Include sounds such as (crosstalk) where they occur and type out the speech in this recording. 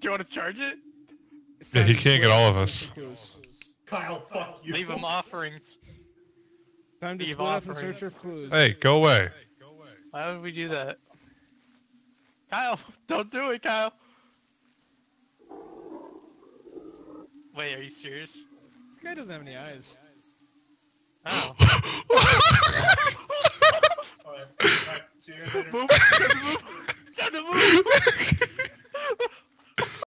Do you want to charge it? Yeah, he can't get all of us. Kyle, fuck you. Leave him offerings. Time to Leave split up and search for clues. Hey, go away. Why would we do that? Kyle, (laughs) don't do it, Kyle. Wait, are you serious? This guy doesn't have any eyes. Oh. (laughs) (laughs) right, move, move, move.